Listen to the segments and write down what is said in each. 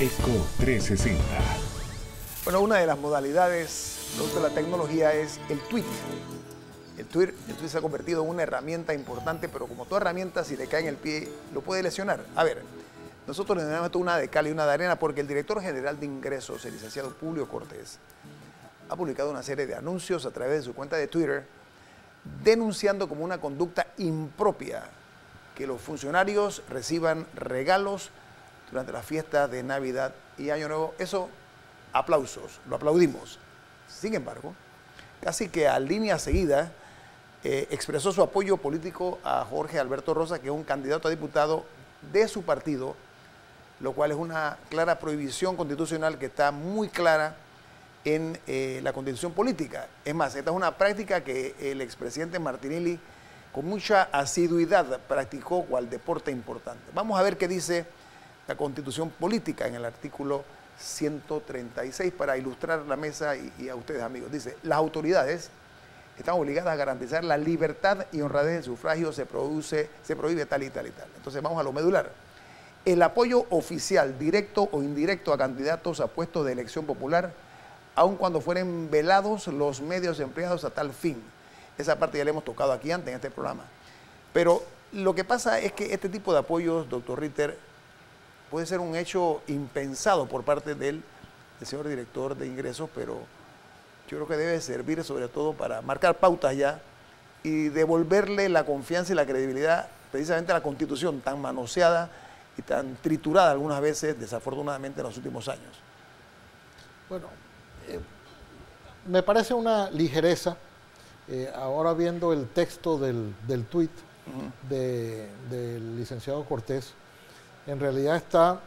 ECO 360. Bueno, una de las modalidades de la tecnología es el tweet. El tweet, se ha convertido en una herramienta importante, pero como toda herramienta, si le cae en el pie, lo puede lesionar. A ver, nosotros le damos una de cal y una de arena porque el director general de ingresos, el licenciado Julio Cortés, ha publicado una serie de anuncios a través de su cuenta de Twitter denunciando como una conducta impropia que los funcionarios reciban regalos durante las fiestas de Navidad y Año Nuevo. Eso, aplausos, lo aplaudimos. Sin embargo, casi que a línea seguida, eh, expresó su apoyo político a Jorge Alberto Rosa, que es un candidato a diputado de su partido, lo cual es una clara prohibición constitucional que está muy clara en eh, la constitución política. Es más, esta es una práctica que el expresidente Martinelli con mucha asiduidad practicó cual deporte importante. Vamos a ver qué dice la constitución política en el artículo 136 para ilustrar la mesa y, a ustedes amigos. Dice, las autoridades están obligadas a garantizar la libertad y honradez del sufragio, se, produce, se prohíbe tal y tal y tal. Entonces vamos a lo medular. El apoyo oficial, directo o indirecto a candidatos a puestos de elección popular aun cuando fueren velados los medios empleados a tal fin. Esa parte ya la hemos tocado aquí antes en este programa. Pero lo que pasa es que este tipo de apoyos, doctor Ritter, puede ser un hecho impensado por parte del, señor director de ingresos, pero yo creo que debe servir sobre todo para marcar pautas ya y devolverle la confianza y la credibilidad precisamente a la constitución tan manoseada y tan triturada algunas veces, desafortunadamente, en los últimos años. Bueno, eh, me parece una ligereza, eh, ahora viendo el texto del, del tuit del licenciado Cortés, en realidad está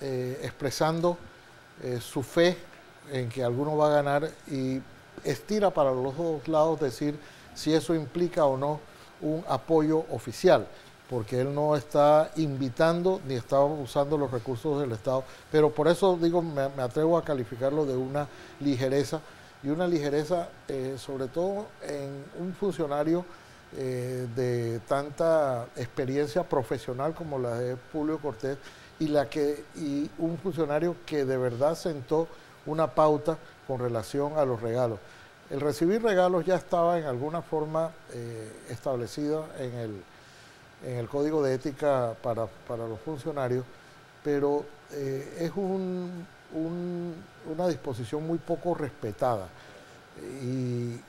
eh, expresando su fe en que alguno va a ganar y estira para los dos lados decir si eso implica o no un apoyo oficial porque él no está invitando ni está usando los recursos del Estado. Pero por eso digo, me, atrevo a calificarlo de una ligereza y una ligereza eh, sobre todo en un funcionario eh, de tanta experiencia profesional como la de Julio Cortés y, la que, y un funcionario que de verdad sentó una pauta con relación a los regalos. El recibir regalos ya estaba en alguna forma eh, establecido en el en el código de ética para, los funcionarios, pero eh, es un, una disposición muy poco respetada. Y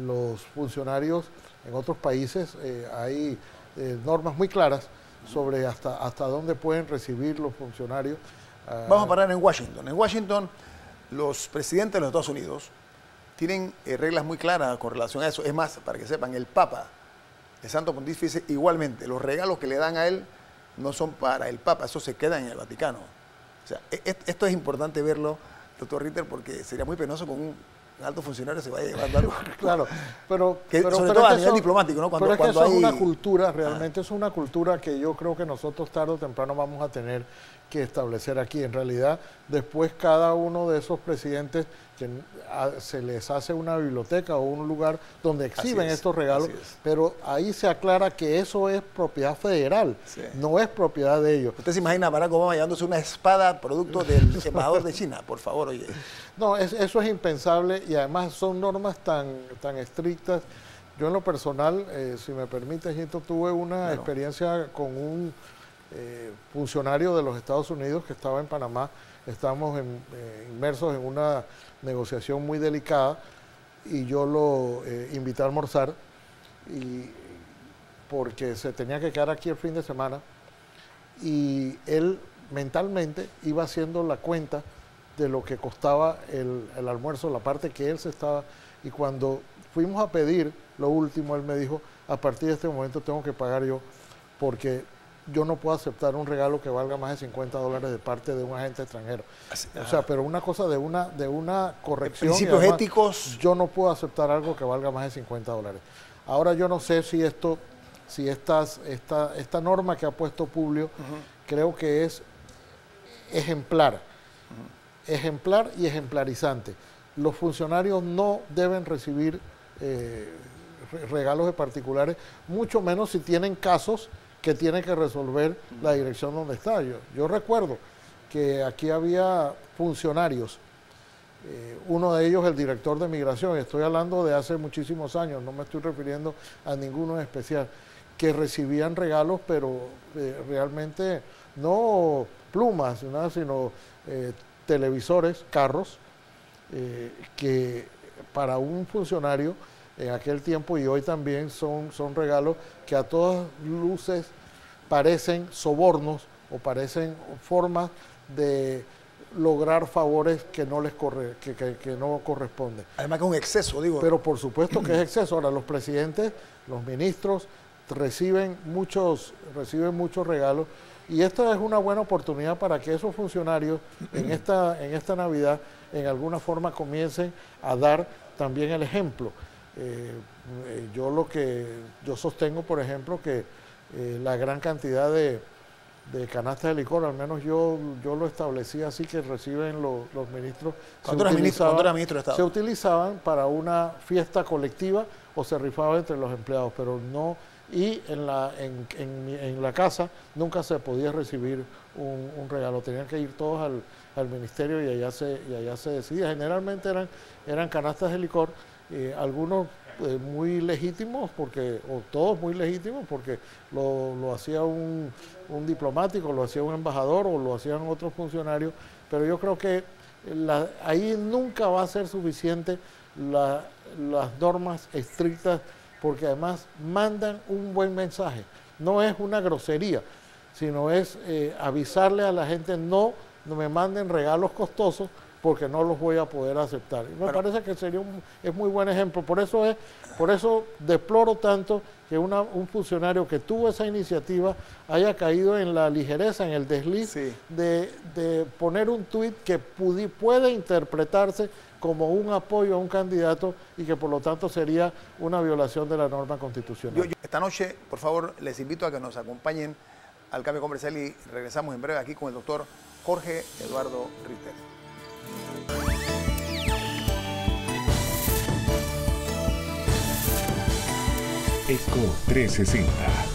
los funcionarios en otros países eh, hay eh, normas muy claras sobre hasta, hasta dónde pueden recibir los funcionarios. Ah, Vamos a parar en Washington. En Washington, los presidentes de los Estados Unidos tienen reglas muy claras con relación a eso. Es más, para que sepan, el Papa el Santo Pontífice igualmente, los regalos que le dan a él no son para el Papa, eso se queda en el Vaticano. O sea, e, e, esto es importante verlo, doctor Ritter, porque sería muy penoso con un alto funcionario se vaya llevando algo. claro, pero, pero sobre todo a nivel diplomático, ¿no? Cuando, pero es que eso es una cultura, realmente es una cultura que yo creo que nosotros tarde o temprano vamos a tener que establecer aquí. En realidad, después cada uno de esos presidentes se les hace una biblioteca o un lugar donde exhiben estos regalos, pero ahí se aclara que eso es propiedad federal, no es propiedad de ellos. ¿Usted se imagina a Barack Obama llevándose una espada producto del embajador de China? Por favor, oye. No, eso es impensable y además son normas tan, tan estrictas. Yo en lo personal, eh, si me permite, tuve una experiencia con un eh, funcionario de los Estados Unidos que estaba en Panamá. Estamos eh, inmersos en una negociación muy delicada y yo lo eh, invité a almorzar y, porque se tenía que quedar aquí el fin de semana y él mentalmente iba haciendo la cuenta de lo que costaba el, el almuerzo, la parte que él se estaba... Y cuando fuimos a pedir lo último, él me dijo, a partir de este momento tengo que pagar yo porque yo no puedo aceptar un regalo que valga más de 50 dólares de parte de un agente extranjero. o sea, pero una cosa de una, de una corrección. Principios éticos. Yo no puedo aceptar algo que valga más de 50 dólares. Ahora yo no sé si esto, si estas, esta, esta norma que ha puesto Publio, creo que es ejemplar. Ejemplar y ejemplarizante. Los funcionarios no deben recibir eh, regalos de particulares, mucho menos si tienen casos que tiene que resolver la dirección donde está. Yo, recuerdo que aquí había funcionarios, eh, uno de ellos el director de migración, estoy hablando de hace muchísimos años, no me estoy refiriendo a ninguno en especial, que recibían regalos, pero eh, realmente no plumas, nada, sino eh, televisores, carros, que para un funcionario en aquel tiempo y hoy también son, son regalos que a todas luces parecen sobornos o parecen formas de lograr favores que no les corre, que, que, no corresponden. Además que es un exceso, digo. Pero por supuesto que es exceso. Ahora los presidentes, los ministros reciben muchos, reciben muchos regalos y esta es una buena oportunidad para que esos funcionarios en esta, en esta Navidad en alguna forma comiencen a dar también el ejemplo. Eh, eh, yo lo que yo sostengo, por ejemplo, que eh, la gran cantidad de, de canastas de licor, al menos yo, yo lo establecí así que reciben los ministros. ¿Cuánto era ministro, ministro de Estado? Se utilizaban para una fiesta colectiva o se rifaba entre los empleados, pero no, y en la, en, en, la casa nunca se podía recibir un, regalo, tenían que ir todos al, al, ministerio y allá se, y allá se decidía. Generalmente eran, eran canastas de licor, eh, algunos eh, muy legítimos, porque, o todos muy legítimos, porque lo, hacía un, diplomático, lo hacía un embajador o lo hacían otros funcionarios, pero yo creo que ahí nunca va a ser suficiente las normas estrictas, porque además mandan un buen mensaje. No es una grosería, sino es eh, avisarle a la gente, no, no me manden regalos costosos, porque no los voy a poder aceptar. Y me parece que sería un es muy buen ejemplo. Por eso es, por eso deploro tanto que un funcionario que tuvo esa iniciativa haya caído en la ligereza, en el desliz de, poner un tuit que puede interpretarse como un apoyo a un candidato y que por lo tanto sería una violación de la norma constitucional. esta noche, por favor, les invito a que nos acompañen al cambio comercial y regresamos en breve aquí con el doctor Jorge Eduardo Ritter. Eco 360